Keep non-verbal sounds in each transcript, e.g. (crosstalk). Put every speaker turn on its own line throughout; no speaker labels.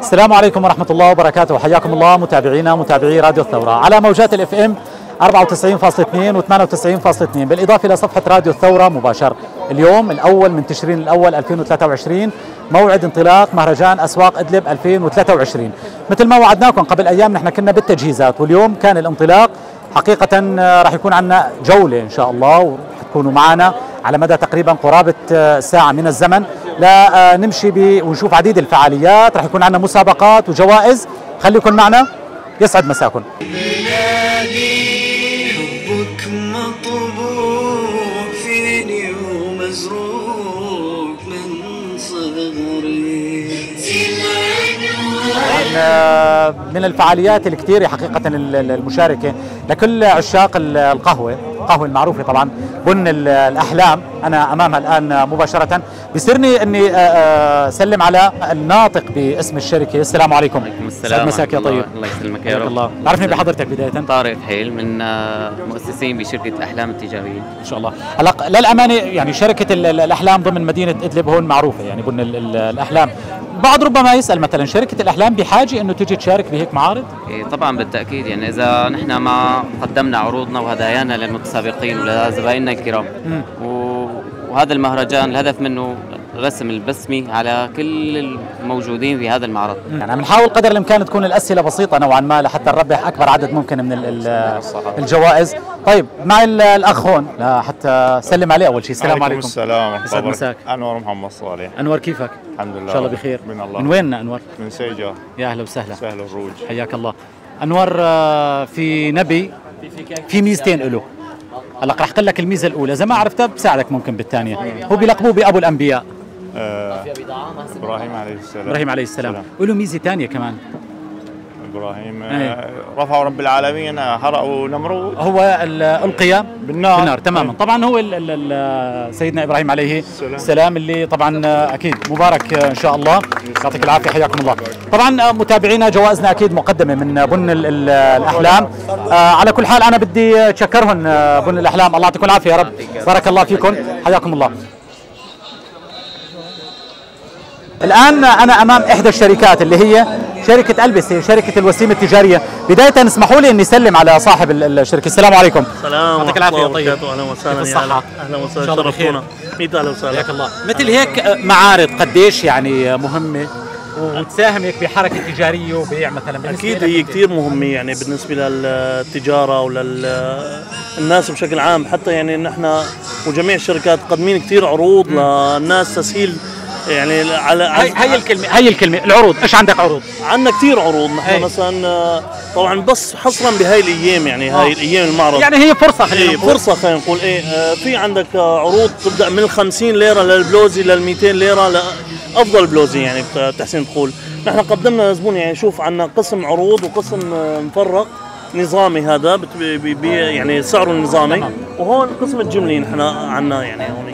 السلام عليكم ورحمة الله وبركاته. حياكم الله متابعينا متابعي راديو الثورة. على موجات ال FM 94.2 و98.2 بالإضافة إلى صفحة راديو الثورة مباشر. اليوم الأول من تشرين الأول 2023 موعد انطلاق مهرجان أسواق إدلب 2023 مثل ما وعدناكم قبل أيام نحن كنا بالتجهيزات واليوم كان الانطلاق حقيقة راح يكون عندنا جولة إن شاء الله ورح تكونوا معنا على مدى تقريبا قرابة ساعة من الزمن. لا نمشي ب ونشوف عديد الفعاليات. راح يكون عندنا مسابقات وجوائز. خليكم معنا. يسعد مساكم.
حبك مطبوع. من
الفعاليات الكثيرة حقيقة ال- ال- المشاركة لكل عشاق ال- القهوة القهوة المعروفة طبعا بن ال- الأحلام. أنا أمامها الآن مباشرة. بيصيرني أني آه، آه، أسلم على الناطق باسم الشركة. السلام عليكم.
عليكم السلام
مساك يا طيب.
الله, يسلمك يا رب.
الله. تعرفني بحضرتك بداية؟
طارق فحيل من آه، مؤسسين بشركة الأحلام التجارية.
ان شاء الله. هلا للأمانة يعني شركة ال- ال- الأحلام ضمن مدينة إدلب هون معروفة يعني بن ال- ال- الأحلام. بعض ربما يسأل مثلا شركة الأحلام بحاجة إنه تجي تشارك بهيك معارض؟
إيه، طبعا بالتأكيد. يعني إذا نحن ما قدمنا عروضنا وهدايانا للمتسابقين ولزبائننا الكرام. وهذا المهرجان الهدف منه رسم البسمة على كل الموجودين في هذا المعرض.
يعني بنحاول قدر الإمكان تكون الأسئلة بسيطة نوعا ما لحتى نربح أكبر عدد ممكن من ال- ال- الجوائز. طيب معي ال- الأخ هون. لحتى سلم عليه أول شيء السلام عليكم
السلام ورحمة
يسعد
الله.
مساك.
أنور محمد صالح.
أنور كيفك؟
الحمد لله.
إن شاء الله بخير.
من الله.
من وين أنور؟
من سيجا.
يا أهلا وسهلا.
سهل الروج.
حياك الله. أنور آه، في نبي في ميزتين له هلا رح أقول لك الميزة الأولى. إذا ما عرفتها بساعدك ممكن بالثانية. هو بيلقبوه بأبو الأنبياء.
آه إبراهيم عليه السلام.
إبراهيم عليه السلام. وله ميزة ثانية كمان.
إبراهيم
أي.
آه رفعوا رب العالمين آه، حرقوا نمرود
هو ال- ألقي
بالنار.
بالنار. تماما. طبعا هو ال ال ال سيدنا إبراهيم عليه
السلام.
السلام اللي طبعا أكيد مبارك إن شاء الله. يعطيك العافية حياكم الله. طبعا متابعينا جوائزنا أكيد مقدمة من بن ال ال الأحلام. آه على كل حال أنا بدي اتشكرهم آه، بن الأحلام. الله يعطيكم العافية يا رب. بارك الله فيكم. حياكم الله. الآن أنا أمام إحدى الشركات اللي هي شركة البسه شركة الوسيمه التجارية. بداية اسمحوا لي إني أسلم على صاحب ال- الشركة. السلام عليكم.
سلام
يعطيك
الله
يا طيب.
وبركاته. أهلا وسهلا
كيف
يا
أهلا.
وسهلا. شرفتونا 100 أهلا وسهلا.
حياك الله. مثل هيك معارض قديش يعني مهمة وتساهم هيك بحركة تجارية وبيع مثلا أكيد
هي؟ كثير مهمة يعني بالنسبة للتجارة وللناس بشكل عام. حتى يعني نحن وجميع الشركات قادمين كثير عروض للناس تسهيل يعني على
هي هي الكلمة هي الكلمة العروض إيش عندك عروض؟
عندنا كثير عروض نحن. مثلا آه، طبعا بس حصرا بهاي الأيام يعني هاي
آه.
الأيام المعرض.
يعني هي فرصة خلينا
إيه
نقول.
فرصة خلينا نقول. إيه آه، في عندك عروض تبدأ من ال 50 ليرة للبلوزي لل 200 ليرة لافضل بلوزي يعني بتحسين تقول. نحن قدمنا لزبون يعني شوف عندنا قسم عروض وقسم مفرق. نظامي هذا بت- بي بي يعني سعره النظامي. وهون قسم الجملي نحن عندنا يعني هون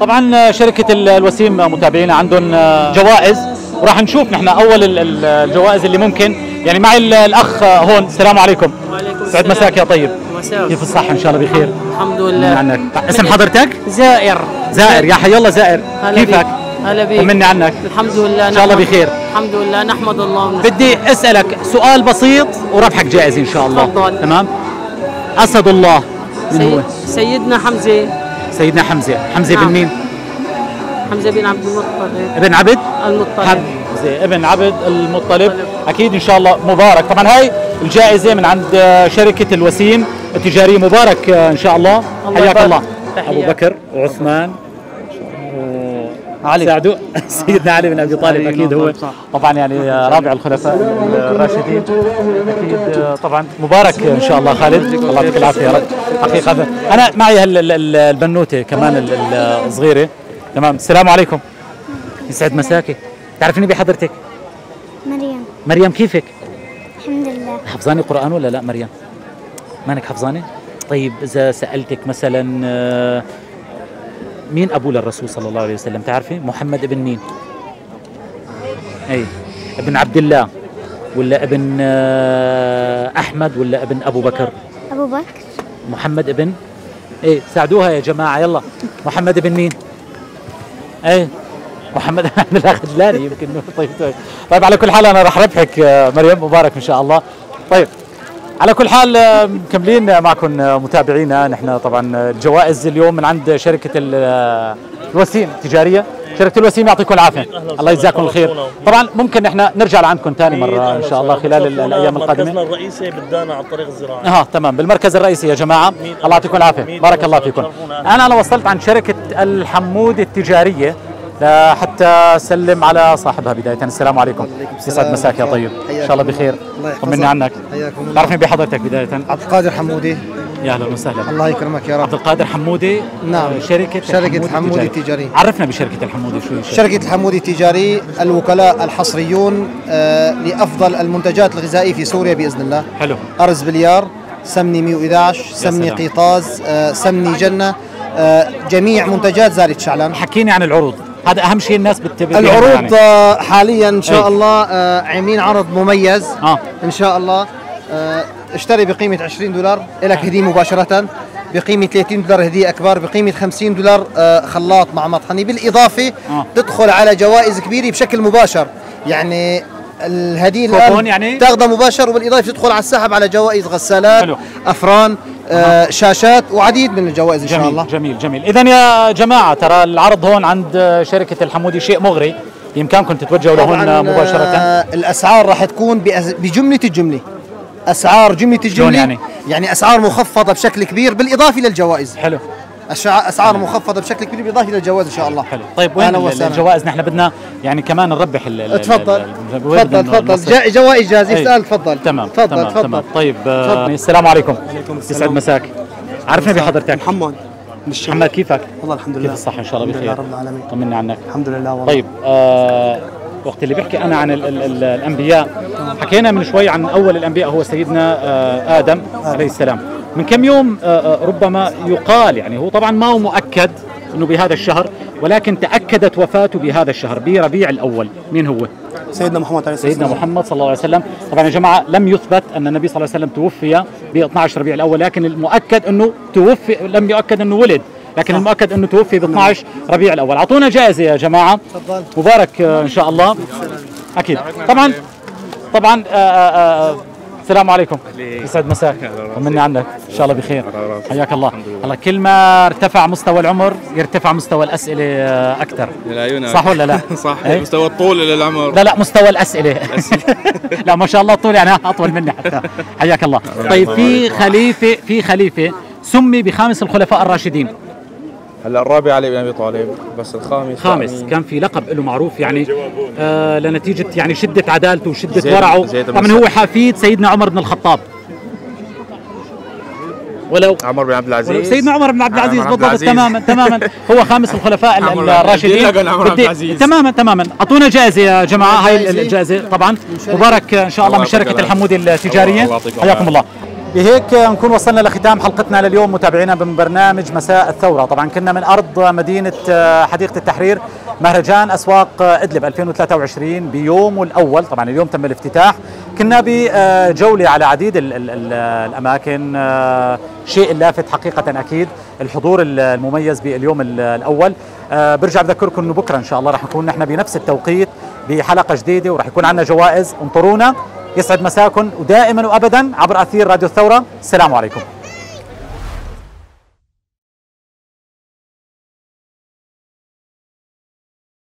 طبعا شركة ال- الوسيم متابعينا عندهم جوائز. وراح نشوف نحن أول ال- ال- الجوائز اللي ممكن. يعني معي ال- الأخ هون. السلام عليكم.
وعليكم
سعد
السلام.
مساك يا طيب.
مساء
كيف الصحة؟ إن شاء الله بخير.
الحمد لله.
عنك اسم حضرتك؟
زائر.
زائر. يا حي الله زائر. كيفك؟
هلا بيك.
طمني عنك.
الحمد لله.
إن شاء الله بخير.
الحمد لله. نحمد الله ونشكر.
بدي أسألك سؤال بسيط وربحك جائزه إن شاء الله.
تفضل.
تمام؟ أسد الله. من هو؟
سيد سيدنا حمزة.
سيدنا حمزة. حمزة بن
نعم.
مين؟
حمزة بن عبد المطلب.
ابن عبد؟
المطلب.
حمزة ابن عبد المطلب. أكيد إن شاء الله مبارك. طبعا هاي الجائزة من عند شركة الوسيم التجارية. مبارك إن شاء الله.
الله
حياك. الله. أبو بكر وعثمان علي. ساعدوا (laughs) سيدنا علي بن أبي طالب أكيد هو. طبعا يعني رابع الخلفاء الراشدين. أكيد طبعا مبارك إن شاء الله خالد. الله يعطيك العافية يا رب. حقيقة. أنا معي هال- ال- ال- البنوتة كمان ال- ال- الصغيرة. تمام. السلام عليكم. يسعد مساكي. تعرفيني بحضرتك؟
مريم.
مريم كيفك؟
الحمد لله.
حفظاني قرآن ولا لا مريم؟ مانك حفظاني؟ طيب إذا سألتك مثلا آه، مين أبو للرسول صلى الله عليه وسلم تعرفي؟ محمد ابن مين؟ أي ابن عبد الله ولا ابن آه، أحمد ولا ابن أبو بكر؟
أبو بكر
محمد ابن إيه ساعدوها يا جماعة يلا محمد ابن مين؟ إيه محمد الحمد لله خجلاني يمكن طيب طيب طيب على كل حال أنا راح ربحك آه، مريم مبارك إن شاء الله طيب على كل حال آه، مكملين معكم آه، متابعينا نحن طبعا آه، الجوائز اليوم من عند شركة ال- آه، الوسيم التجارية شركة الوسيم يعطيكم
العافية
الله يجزاكم. الخير. طبعا ممكن نحن نرجع لعندكم ثاني مرة إن
أهلا
شاء الله. خلال الأيام
مركزنا
القادمة
الرئيسي بدانا على الطريق الزراعي
آه تمام بالمركز الرئيسي يا
جماعة
الله يعطيكم
العافية
بارك الله. فيكم. أنا أنا وصلت عند شركة الحمود التجارية حتى اسلم على صاحبها بداية. السلام عليكم. يسعد مساك يا طيب. إن شاء الله بخير. طمني عنك. تعرفني بحضرتك بداية.
عبد القادر حمودي.
يا أهلا وسهلا.
الله يكرمك يا
عبد
رب
القادر حمودي
نعم.
آه، شركة
شركة الحمودي التجاري.
عرفنا بشركة الحمودي شو الشركة؟
شركة الحمودي التجاري الوكلاء الحصريون آه، لأفضل المنتجات الغذائية في سوريا بإذن الله.
حلو.
أرز بليار سمني 111 سمني. قيطاز آه، سمني جنة آه، جميع منتجات زارة شعلان.
حكيني عن العروض. هذا أهم شيء الناس بتتبع
العروض آه، حاليا إن شاء
أي.
الله آه، عاملين عرض مميز.
آه.
إن شاء الله آه، اشتري بقيمة 20 دولار لك هدية مباشرة بقيمة 30 دولار هدية أكبر بقيمة 50 دولار آه، خلاط مع مطحنه بالإضافة
آه.
تدخل على جوائز كبيرة بشكل مباشر. يعني الهديه الآن
يعني؟
تاخذها مباشر وبالإضافة تدخل على السحب على جوائز غسالات
حلو.
أفران آه، شاشات وعديد من الجوائز إن شاء
جميل
الله.
جميل جميل. اذا يا جماعة ترى العرض هون عند شركة الحمودي شيء مغري. بإمكانكم تتوجهوا لهون مباشرة.
آه، الأسعار راح تكون بجملة الجملة. أسعار جملة الجملة.
يعني؟
يعني أسعار مخفضة بشكل كبير بالإضافة للجوائز.
حلو.
أسعار مخفضة بشكل كبير بالاضافه للجوائز إن شاء الله.
حلو. طيب وين. الجوائز؟ نحن بدنا يعني كمان نربح
تفضل. تفضل تفضل. جوائز جاهزة.
أي.
اسأل تفضل.
تمام
تفضل
تمام
تفضل.
تمام. طيب آه،
تفضل.
السلام عليكم. يسعد مساك. عرفنا بحضرتك.
محمد. من الشيخ
محمد كيفك؟
والله الحمد
كيف
لله.
الصحة؟ إن شاء الله بخير.
رب العالمين.
طمني عنك.
الحمد لله والله.
طيب آه وقت اللي بحكي أنا عن ال ال ال الأنبياء. حكينا من شوي عن أول الأنبياء هو سيدنا آه آدم عليه السلام. من كم يوم آه آه، ربما يقال يعني هو طبعا ما هو مؤكد إنه بهذا الشهر ولكن تأكدت وفاته بهذا الشهر بربيع الأول. مين هو؟
سيدنا محمد عليه الصلاة
سيدنا محمد صلى الله عليه وسلم. طبعا يا جماعة لم يثبت أن النبي صلى الله عليه وسلم توفي ب 12 ربيع الأول لكن المؤكد أنه توفي لم يؤكد أنه ولد لكن المؤكد أنه توفي ب 12 ربيع الأول. أعطونا جائزة يا جماعة.
تفضل.
مبارك آه، إن شاء الله. أكيد. طبعا طبعا آه، آه، السلام عليكم. يسعد مساك. طمني عنك. إن شاء الله بخير. حياك الله. الله كل ما ارتفع مستوى العمر يرتفع مستوى الأسئلة
أكثر.
صح ولا لا؟ (laughs)
صح.
إيه؟
مستوى الطول إلى العمر.
لا لا مستوى الأسئلة. (laughs) لا ما شاء الله طول يعني أطول مني حتى. (laughs) حياك الله. طيب في خليفة في خليفة سمي بخامس الخلفاء الراشدين.
هلا الرابع علي بن أبي طالب بس الخامس
خامس
مين؟
كان في لقب له معروف يعني آه لنتيجة يعني شدة عدالته
وشدة
ورعه طبعا. هو حفيد سيدنا عمر بن الخطاب ولو
عمر بن عبد العزيز
سيدنا عمر بن عبد العزيز بالضبط. تماما تماما هو خامس الخلفاء (laughs) ال-
عمر بن-
الراشدين. تماما تماما أعطونا جائزة يا جماعة هاي. الجائزة طبعا مبارك إن شاء الله من شركه. الحمودي التجارية
الله يعطيكم
حياكم. الله بهيك نكون وصلنا لختام حلقتنا لليوم. متابعينا من برنامج مساء الثورة. طبعا كنا من أرض مدينة آه، حديقة التحرير مهرجان أسواق آه، إدلب 2023 بيومه الأول. طبعا اليوم تم الافتتاح. كنا بجولة على عديد ال ال ال الأماكن آه، شيء لافت حقيقة أكيد الحضور ال- المميز باليوم ال- الأول. برجع بذكركم أنه بكرة إن شاء الله رح نكون نحن بنفس التوقيت بحلقة جديدة ورح يكون عندنا جوائز. انطرونا. يسعد مساكم ودائما وابدا عبر أثير راديو الثورة. السلام عليكم.